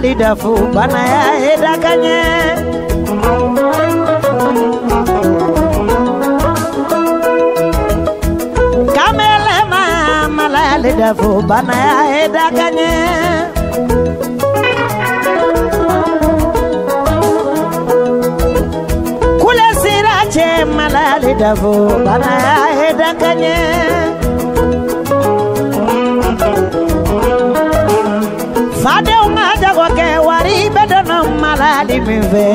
dafu bana ya heda kanye kamele ma malali dafu bana ya kule sira cɛ malali dafu bana ya heda jago kɛ wari bɛ dɔnɔ malali min fɛ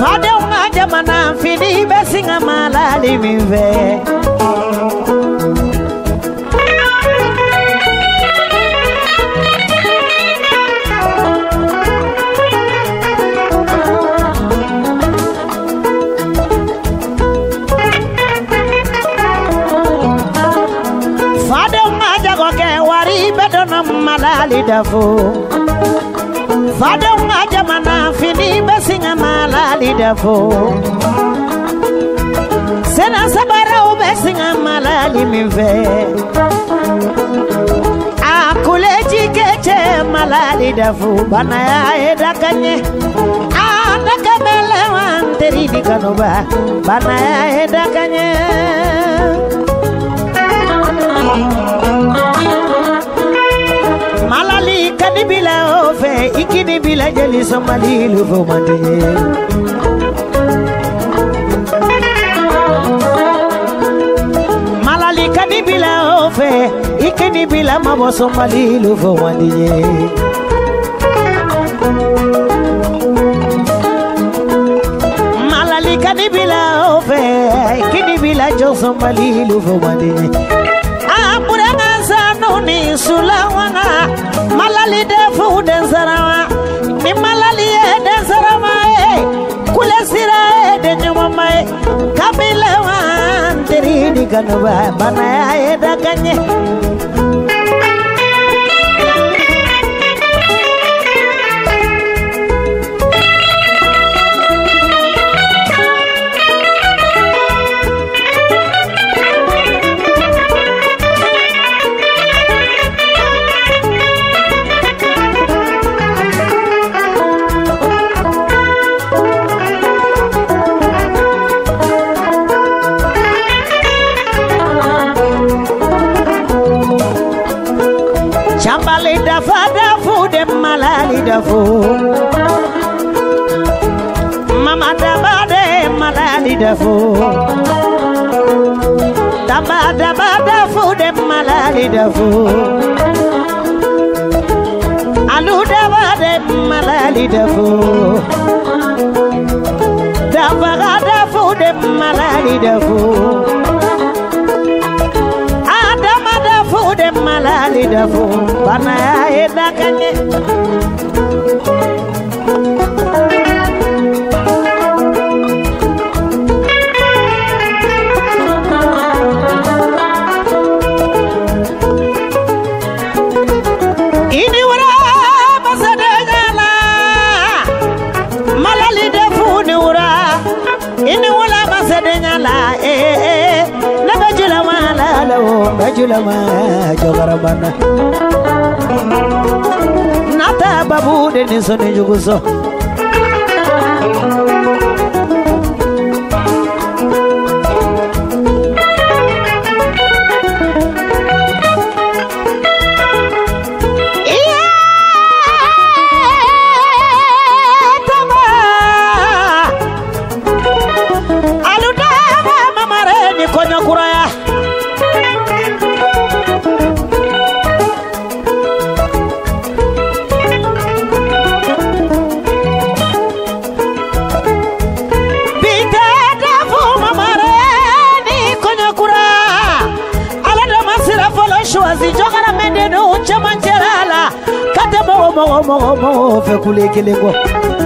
fadenw ka jamana fini bɛ singa malali min dɔnɔ malali dafo fadenw ka jamana fini bɛ singa malali dafo sena sabaraw bɛ singa malali min fɛ a kuleji kɛ malali dafo banaya ye da ka ɲɛ a dakamɛlɛwa di kanuba banaya ye da ka ɲɛ bila o fɛ i kini bila mabɔ sɔmalilu fo mandi ye malali kadi bila o fɛ i kini bila jɔ sɔmalilu fo mandi ye amuranga sanu ni sulawanga malali de fu den sarawa ni malali ye den sarawa ye. Kule sira ye de nyumama ye kabile wa teri di kanuba bana ye da chambali dafu. Daba daba dafu de malali dafu. Alu daba de malali dafu. Daba dafu de malali dafu. Adama dafu de malali dafu. Bana eh, ya ye lawo bajula ma jogara bana nata babu de ni soni juguso choisi jogara mende no chamancherala kate mogo mogo mogo mogo fe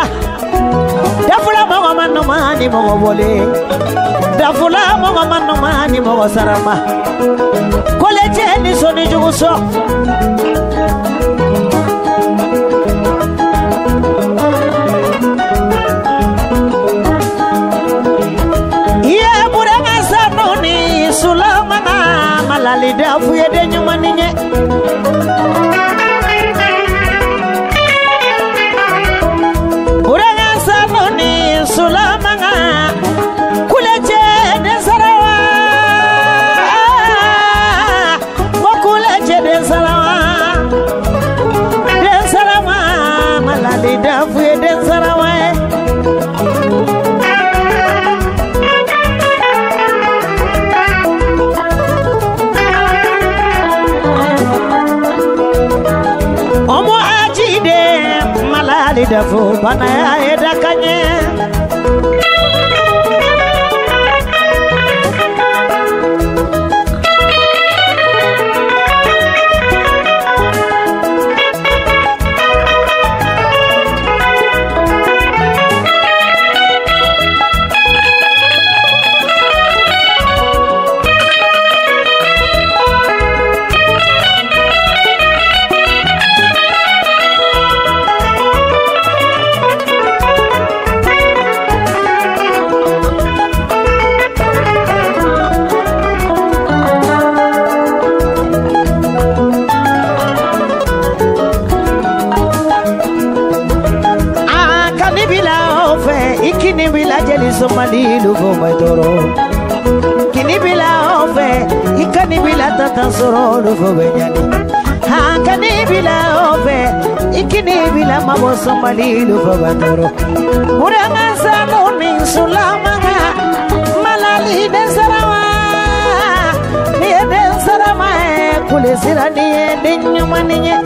ni mɔgɔ wale dafula mɔgɔ ma nɔma ni mɔgɔ sarama. Kɔlɛcɛ ni sɔni jugu sɔn malali dafu ya denyu maninye malali dafo bana ya eda kanye fo mai toro kini bila ofe ikani bila tata sorolu fo benyani. Ah, bila ofe ikini bila mabo somalilu fo mai toro Muranga sanu min sulamanga malali den sarawa. Ni den sarama kule sirani den nyumani nye